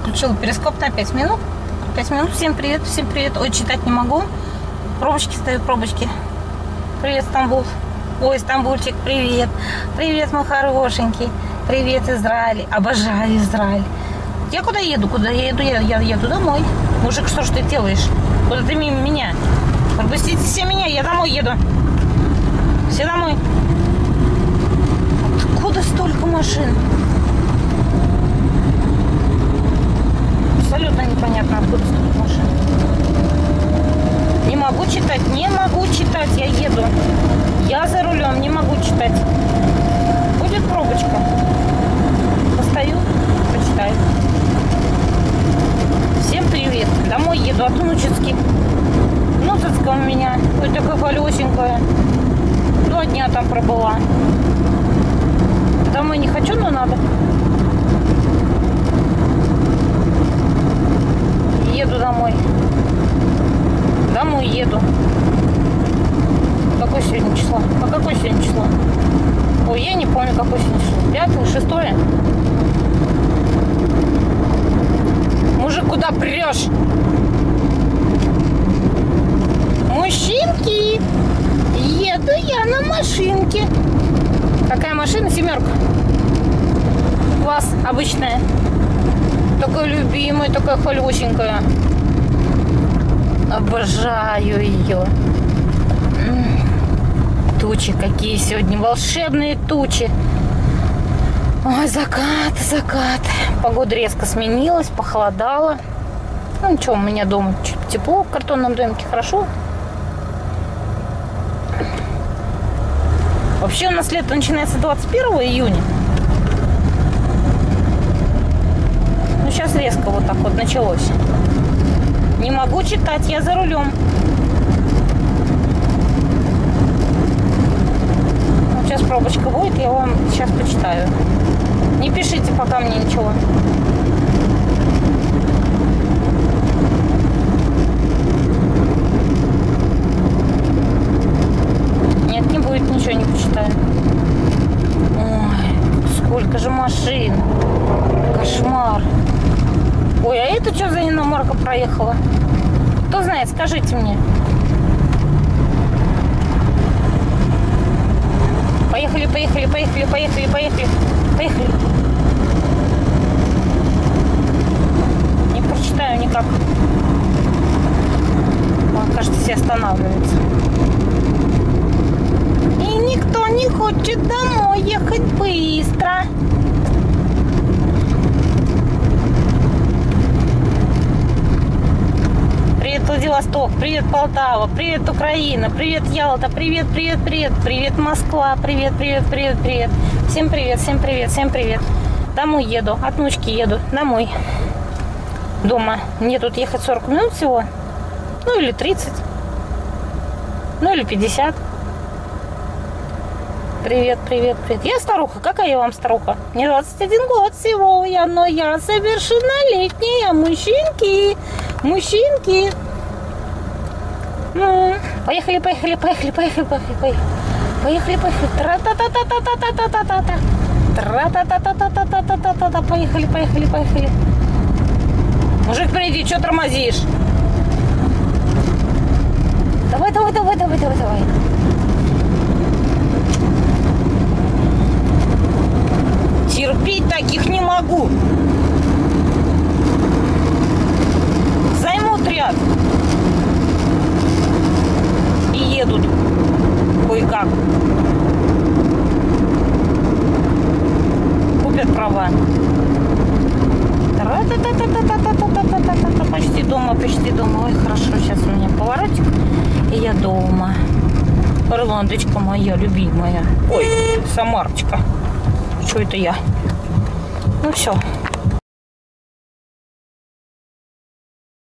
Включила перископ на 5 минут. 5 минут. Всем привет, всем привет. Ой, читать не могу. Пробочки стою, пробочки. Привет, Стамбул. Ой, Стамбульчик, привет. Привет, мой хорошенький. Привет, Израиль. Обожаю Израиль. Я куда еду? Куда я еду? Я, я еду домой. Мужик, что ж ты делаешь? Куда ты мимо меня? Пропустите все меня, я домой еду. Все домой. Откуда столько машин? Абсолютно непонятно, откуда столько машин. Не могу читать, не могу читать, я еду. Я за рулем, не могу читать. Будет пробочка. Постою, почитаю. Всем привет. Домой еду от Нучицки. Нуцицкая у меня. Ой, такая колесенькая. Два дня там пробыла. Домой не хочу, но надо. Еду домой. Домой еду. Сегодня число? А какое сегодня число? Ой, я не помню, какое сегодня число. Пятое, шестое? Мужик, куда прешь? Мужчинки, еду я на машинке. Какая машина? Семерка. Вас обычная. Такая любимая, такая холесенькая. Обожаю ее. Тучи какие сегодня, волшебные тучи. Ой, закат, закат. Погода резко сменилась, похолодала. Ну ничего, у меня дома тепло в картонном домике, хорошо. Вообще у нас лето начинается 21 июня. Ну, сейчас резко вот так вот началось. Не могу читать, я за рулем. Пробочка будет, я вам сейчас почитаю. Не пишите пока мне ничего. Нет, не будет ничего, не почитаю. Ой, сколько же машин. Кошмар. Ой, а это что за иномарка проехала? Кто знает, скажите мне. Поехали, поехали, поехали, поехали, поехали, поехали. Не прочитаю никак. Он, кажется, все останавливается. И никто не хочет домой ехать быстро. Привет, Владивосток, привет, Полтава, привет, Украина, привет, Ялта, привет, привет, привет, привет, Москва, привет, привет, привет, привет. Всем привет, всем привет, всем привет. Домой еду, от внучки еду, домой. Дома. Мне тут ехать 40 минут всего. Ну или 30. Ну или 50. Привет, привет, привет. Я старуха. Какая я вам старуха? Мне 21 год всего я, но я совершеннолетняя. Мужчинки, мужчинки. Поехали, поехали, поехали, поехали, поехали, поехали. Поехали, поехали. Тра-та-та-та-та-та-та-та-та-та. Тра-та-та-та-та-та-та-та-та. Поехали, поехали, поехали. Мужик, приди, что тормозишь? Давай, давай, давай, давай, давай, давай. Терпеть таких не могу. как купят права. Почти дома, почти дома. Ой, хорошо, сейчас у меня поворотик, и я дома. Ирландочка моя любимая. Ой, Самарочка. Что это я? Ну все.